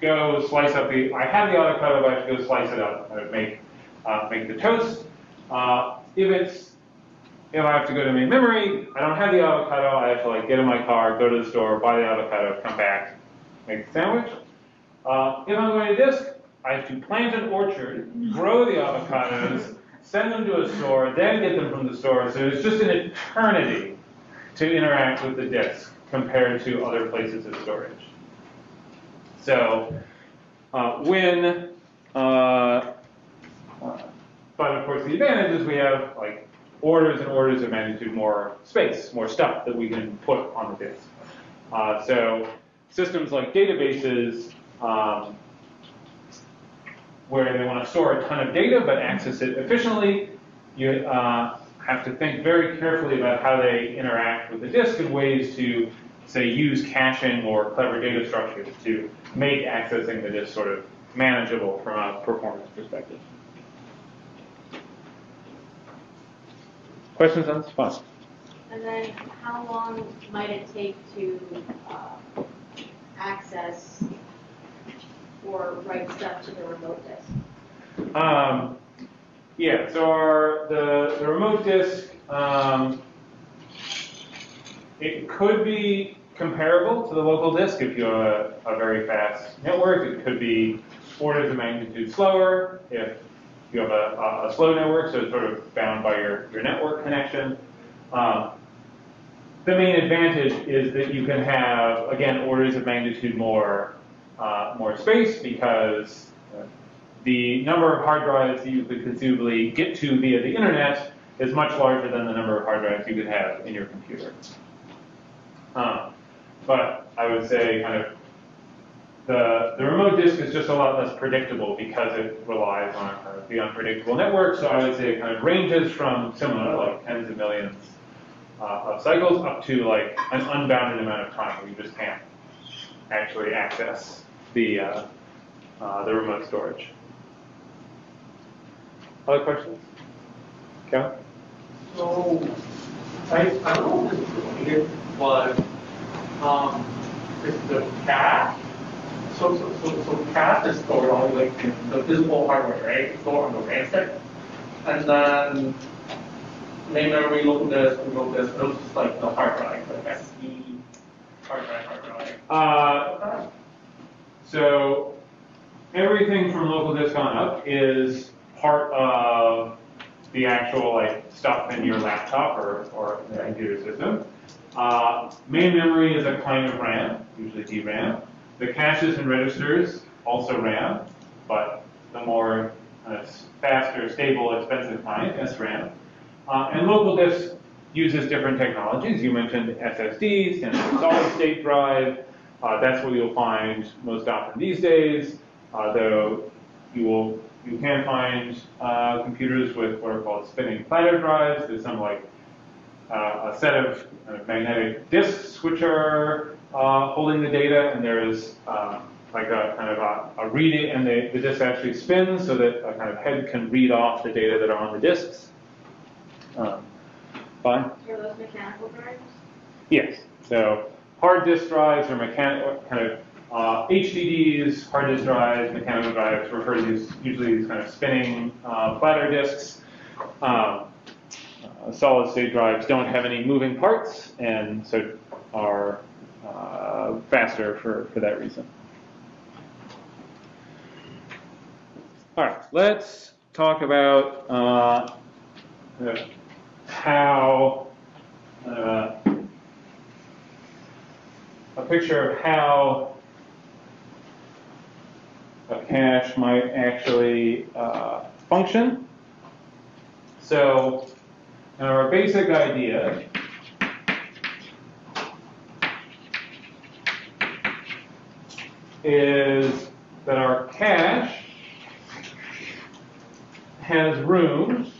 go slice up the. I have the avocado, but I have to go slice it up and make uh, make the toast. Uh, if it's if I have to go to main memory, I don't have the avocado. I have to like get in my car, go to the store, buy the avocado, come back, make the sandwich. Uh, if I'm going to disk, I have to plant an orchard, grow the avocados, send them to a store, then get them from the store. So it's just an eternity to interact with the disk compared to other places of storage. So uh, when, uh, but of course the advantage is we have like orders and orders of magnitude more space, more stuff that we can put on the disk. Uh, so systems like databases, um, where they want to store a ton of data but access it efficiently, you uh, have to think very carefully about how they interact with the disk and ways to, say, use caching or clever data structures to make accessing the disk sort of manageable from a performance perspective. Questions on this? Fine. And then how long might it take to uh, access or write stuff to the remote disk? Um, yeah, so our, the, the remote disk, um, it could be comparable to the local disk if you have a, a very fast network. It could be orders of magnitude slower if you have a, a, slow network, so it's sort of bound by your, your network connection. Um, the main advantage is that you can have, again, orders of magnitude more, uh, more space because the number of hard drives that you could conceivably get to via the internet is much larger than the number of hard drives you could have in your computer. Um, but I would say kind of the, the remote disk is just a lot less predictable because it relies on kind of the unpredictable network. So I would say it kind of ranges from similar, like tens of millions uh, of cycles, up to like an unbounded amount of time where you just can't actually access the, uh, uh, the remote storage. Other questions? Kevin? So, I, I don't know if this but, um, is the cache, so, so, so, so cache is stored on like the physical hardware, right? It's stored on the RAM stick. And then main memory, local disk, remote disk, those just like the hard drive, like SSD, hard drive, hard drive. Uh, so everything from local disk on up is part of the actual like stuff in your laptop or, or the computer system. Uh, main memory is a kind of RAM, usually DRAM. The caches and registers, also RAM, but the more uh, faster, stable, expensive kind, SRAM. Uh, and local disk uses different technologies. You mentioned SSD, standard solid state drive. Uh, that's what you'll find most often these days, uh, though you will you can find uh, computers with what are called spinning platter drives. There's some like a set of kind magnetic disks which are uh, holding the data, and there's uh, like a kind of a, a read and the, the disk actually spins so that a kind of head can read off the data that are on the disks. Um, fine. Are those mechanical drives? Yes. So hard disk drives are mechanical, kind of uh, HDDs, hard disk drives, mechanical drives refer to these usually these kind of spinning uh, platter disks. Um, uh, solid state drives don't have any moving parts, and so are uh, faster for, for that reason. All right, let's talk about uh, how uh, a picture of how a cache might actually uh, function. So our basic idea is that our cache has room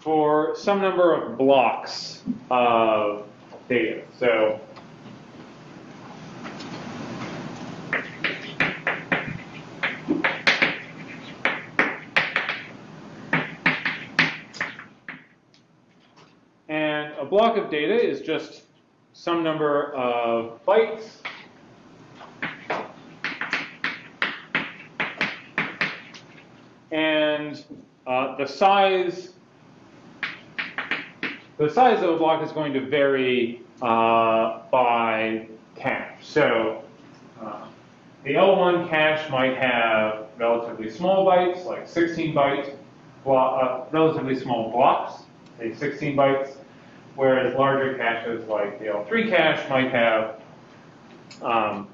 for some number of blocks of data. So and a block of data is just some number of bytes and uh, the size the size of a block is going to vary uh, by cache. So uh, the L1 cache might have relatively small bytes, like 16 bytes, uh, relatively small blocks, say 16 bytes, whereas larger caches like the L3 cache might have um,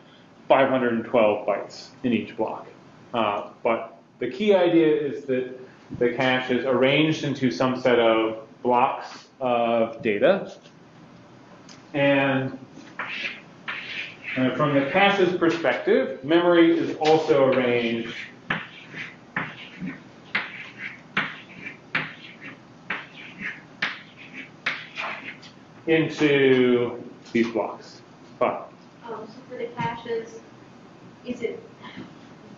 512 bytes in each block. Uh, but the key idea is that the cache is arranged into some set of blocks of data. And uh, from the cache's perspective, memory is also arranged into these blocks. Fine. Um, so for the caches, is it,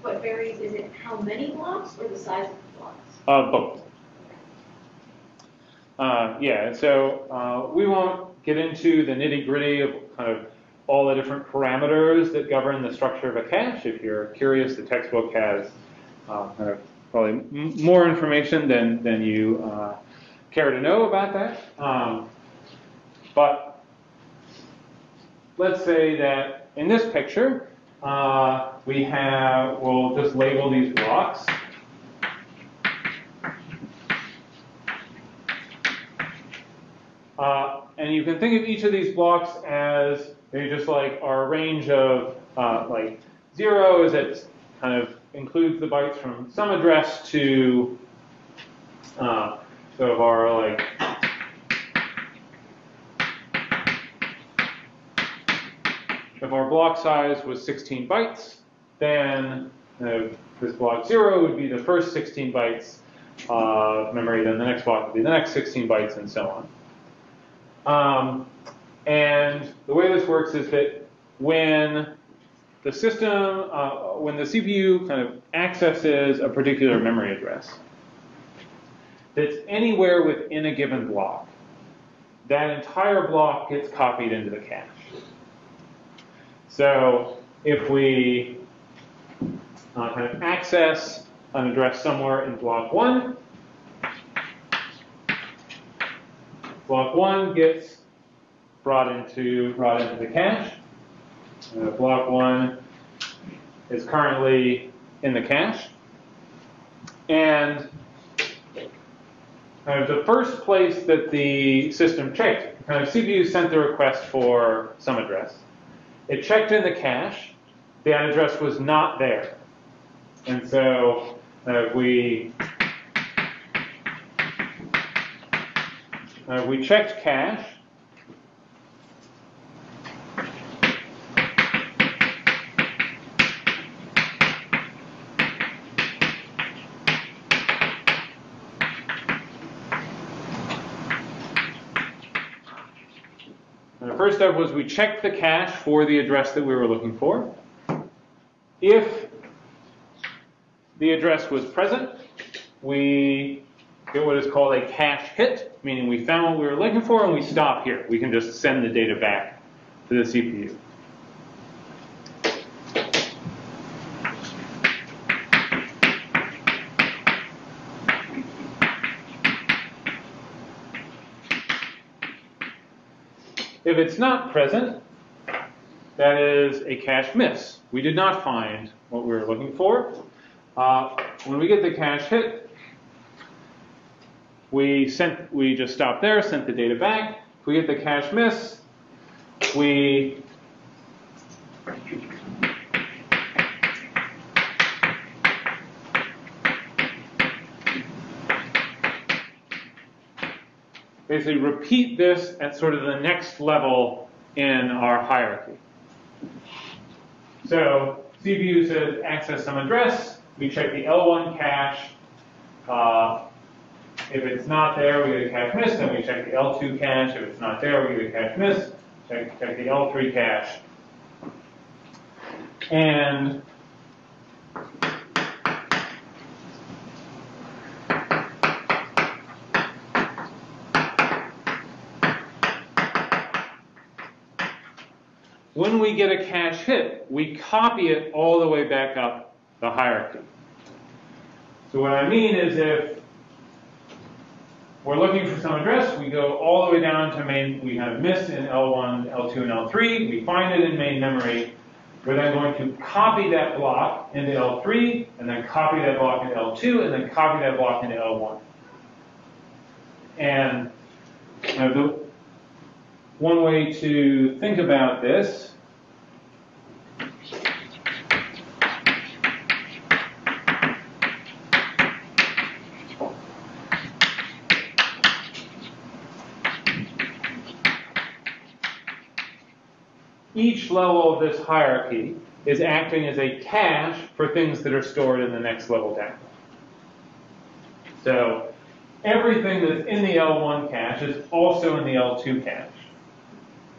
what varies, is it how many blocks or the size of the blocks? Uh, both. Uh, yeah, so uh, we won't get into the nitty gritty of kind of all the different parameters that govern the structure of a cache. If you're curious, the textbook has uh, kind of probably m- more information than, than you uh, care to know about that. Um, but let's say that in this picture, uh, we have, we'll just label these blocks. Uh, and you can think of each of these blocks as they just like our range of uh, like zero is it kind of includes the bytes from some address to uh, so of our like if our block size was 16 bytes, then uh, this block zero would be the first 16 bytes of memory, then the next block would be the next 16 bytes, and so on. Um, and the way this works is that when the system, uh, when the CPU kind of accesses a particular memory address that's anywhere within a given block, that entire block gets copied into the cache. So if we uh, kind of access an address somewhere in block one, block one gets brought into brought into the cache. Uh, block one is currently in the cache, and of the first place that the system checked, kind of CPU sent the request for some address. It checked in the cache. The address was not there, and so uh, we uh, we checked cache. first was we checked the cache for the address that we were looking for. If the address was present, we get what is called a cache hit, meaning we found what we were looking for and we stop here. We can just send the data back to the CPU. It's not present, that is a cache miss. We did not find what we were looking for. Uh, when we get the cache hit, we sent, we just stopped there, sent the data back. If we get the cache miss, we basically repeat this at sort of the next level in our hierarchy. So CPU says access some address. We check the L1 cache. Uh, if it's not there, we get a cache miss. Then we check the L2 cache. If it's not there, we get a cache miss. Check, check the L3 cache. And when we get a cache hit, we copy it all the way back up the hierarchy. So what I mean is if we're looking for some address, we go all the way down to main, we have missed in L1, L2, and L3, we find it in main memory, we're then going to copy that block into L3, and then copy that block into L2, and then copy that block into L1. And know, the, one way to think about this each level of this hierarchy is acting as a cache for things that are stored in the next level down. So everything that's in the L1 cache is also in the L2 cache.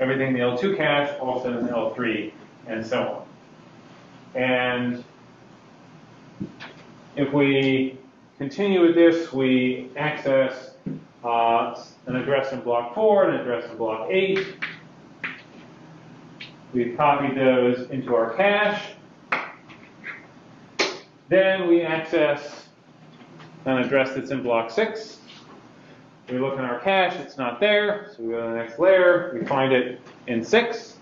Everything in the L2 cache, also in the L3, and so on. And if we continue with this, we access uh, an address in block 4, an address in block 8, We've copied those into our cache. Then we access an address that's in block 6. We look in our cache, it's not there, so we go to the next layer, we find it in 6.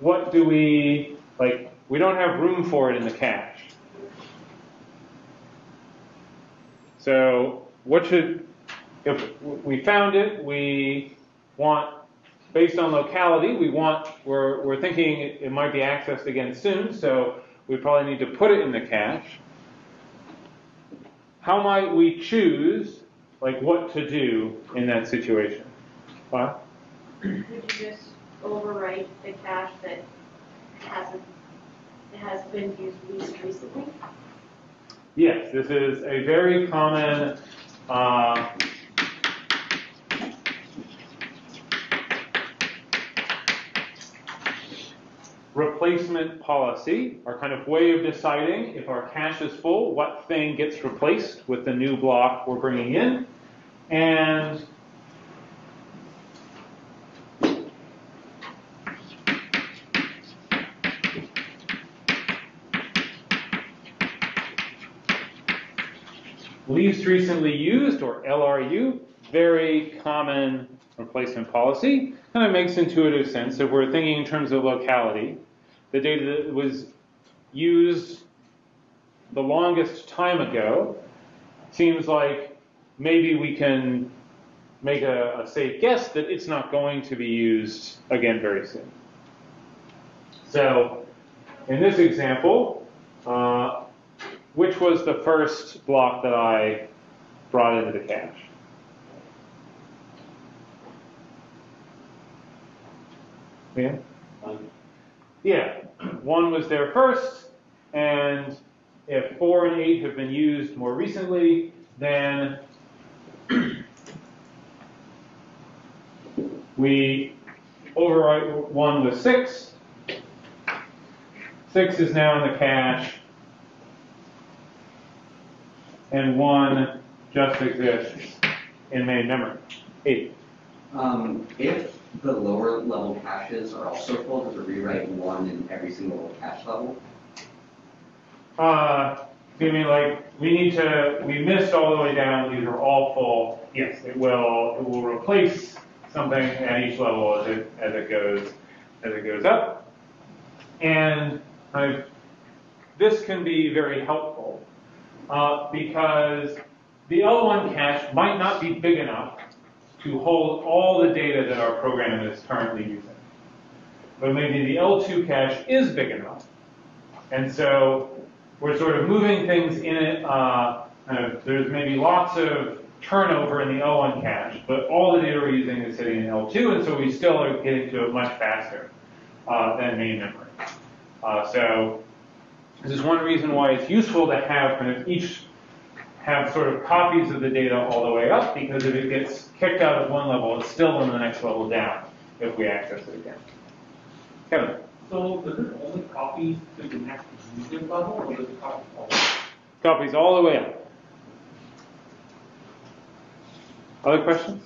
What do we, like, we don't have room for it in the cache. So what should, if we found it, we want based on locality, we want, we're, we're thinking it, it might be accessed again soon, so we probably need to put it in the cache. How might we choose, like, what to do in that situation? What? Would you just overwrite the cache that hasn't, has been used least recently? Yes, this is a very common uh, replacement policy, our kind of way of deciding if our cache is full, what thing gets replaced with the new block we're bringing in. And least recently used, or LRU, very common replacement policy. Kind of makes intuitive sense if we're thinking in terms of locality the data that was used the longest time ago, seems like maybe we can make a, a, safe guess that it's not going to be used again very soon. So, in this example, uh, which was the first block that I brought into the cache? Yeah? Yeah, one was there first, and if four and eight have been used more recently, then we overwrite one with six. Six is now in the cache, and one just exists in main memory. Eight. Um, if the lower level caches are also full, does it rewrite one in every single cache level? Uh, you mean like we need to? We missed all the way down. These are all full. Yes, it will. It will replace something at each level as it as it goes as it goes up. And I've, this can be very helpful uh, because the L1 cache might not be big enough to hold all the data that our program is currently using. But maybe the L2 cache is big enough. And so we're sort of moving things in it. Uh, kind of, there's maybe lots of turnover in the L1 cache, but all the data we're using is sitting in L2, and so we still are getting to it much faster uh, than main memory. Uh, so this is one reason why it's useful to have kind of each have sort of copies of the data all the way up, because if it gets kicked out of one level, it's still in the next level down if we access it again. Kevin. So does it only copy to the next user level, or does it copy all? Copies all the way up. Other questions?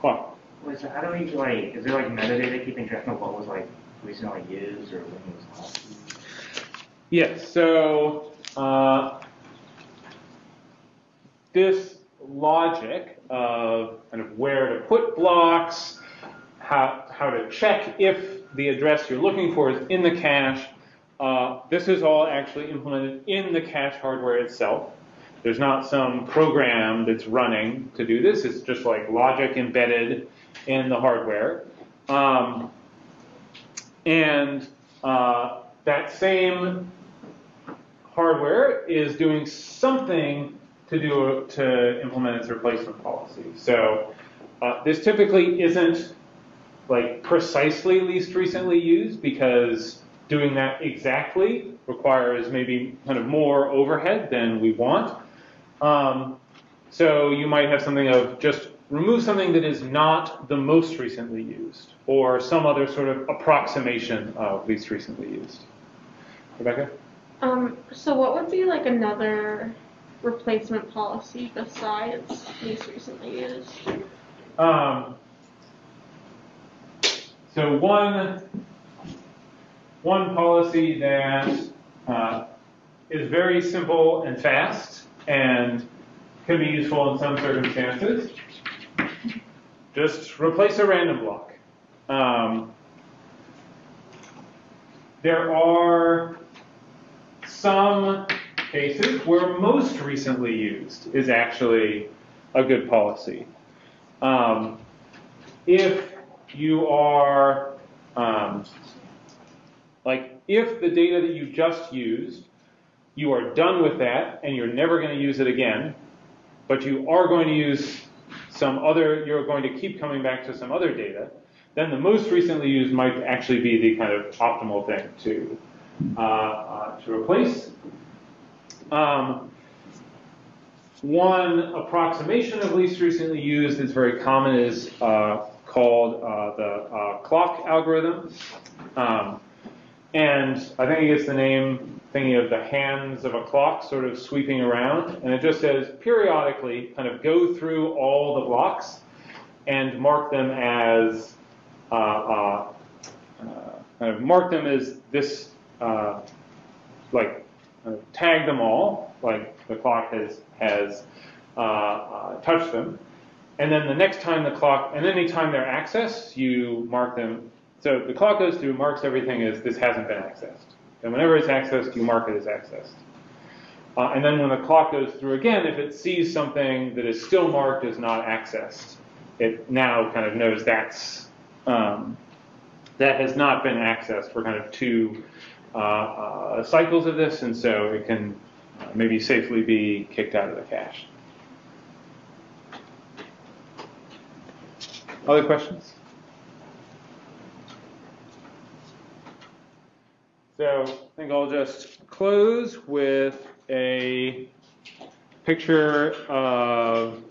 What? Wait, so how do we like? Is there like metadata keeping track of what was like recently used or when it was copied? Yes, so uh, this logic of kind of where to put blocks, how, how to check if the address you're looking for is in the cache, uh, this is all actually implemented in the cache hardware itself. There's not some program that's running to do this. It's just like logic embedded in the hardware. Um, and uh, that same hardware is doing something to do to implement its replacement policy. So uh, this typically isn't like precisely least recently used because doing that exactly requires maybe kind of more overhead than we want. Um, so you might have something of just remove something that is not the most recently used or some other sort of approximation of least recently used. Rebecca? Um, so what would be like another replacement policy besides least recently used? Um, so one one policy that uh, is very simple and fast and can be useful in some circumstances. Just replace a random block. Um, there are some cases where most recently used is actually a good policy. Um, if you are, um, like, if the data that you just used, you are done with that and you're never going to use it again, but you are going to use some other, you're going to keep coming back to some other data, then the most recently used might actually be the kind of optimal thing to, uh, uh, to replace. Um, one approximation of least recently used that's very common is uh, called uh, the uh, clock algorithm. Um, and I think it gets the name thinking of the hands of a clock sort of sweeping around. And it just says periodically kind of go through all the blocks and mark them as, uh, uh, uh kind of mark them as this, uh, like tag them all, like the clock has, has touched them. And then the next time the clock, and any time they're accessed, you mark them so the clock goes through, marks everything as this hasn't been accessed. And whenever it's accessed, you mark it as accessed. Uh, and then when the clock goes through again, if it sees something that is still marked as not accessed, it now kind of knows that's um, that has not been accessed for kind of two uh, uh, cycles of this, and so it can uh, maybe safely be kicked out of the cache. Other questions? So I think I'll just close with a picture of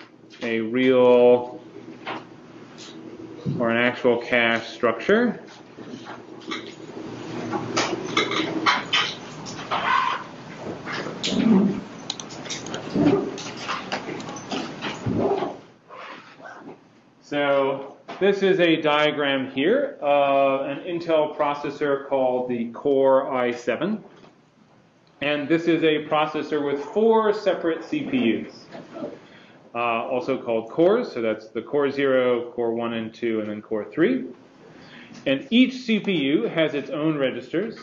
a real or an actual cache structure. So this is a diagram here of an Intel processor called the Core i7. And this is a processor with four separate CPUs, uh, also called cores. So that's the Core 0, Core 1 and 2, and then Core 3. And each CPU has its own registers,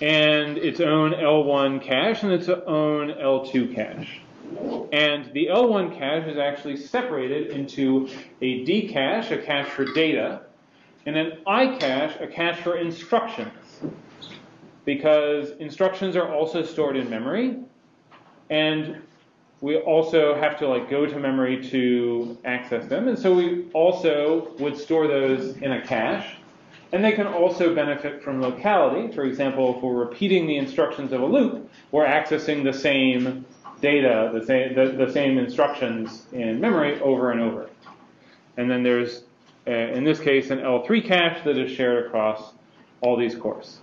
and its own L1 cache, and its own L2 cache. And the L1 cache is actually separated into a D cache, a cache for data, and an I cache, a cache for instructions. Because instructions are also stored in memory, and we also have to like go to memory to access them. And so we also would store those in a cache. And they can also benefit from locality. For example, if we're repeating the instructions of a loop, we're accessing the same data, the same, the, the same instructions in memory over and over. And then there's, uh, in this case, an L3 cache that is shared across all these cores.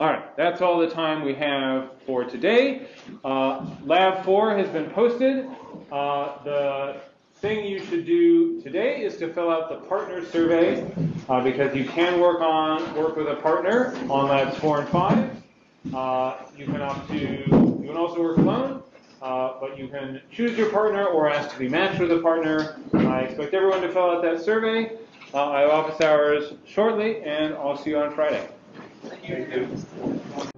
All right, that's all the time we have for today. Uh, Lab 4 has been posted. Uh, the thing you should do today is to fill out the partner survey uh, because you can work on work with a partner on labs 4 and 5. Uh, you can opt to, can also work alone, uh, but you can choose your partner or ask to be matched with a partner. I expect everyone to fill out that survey. Uh, I have office hours shortly, and I'll see you on Friday. Thank you.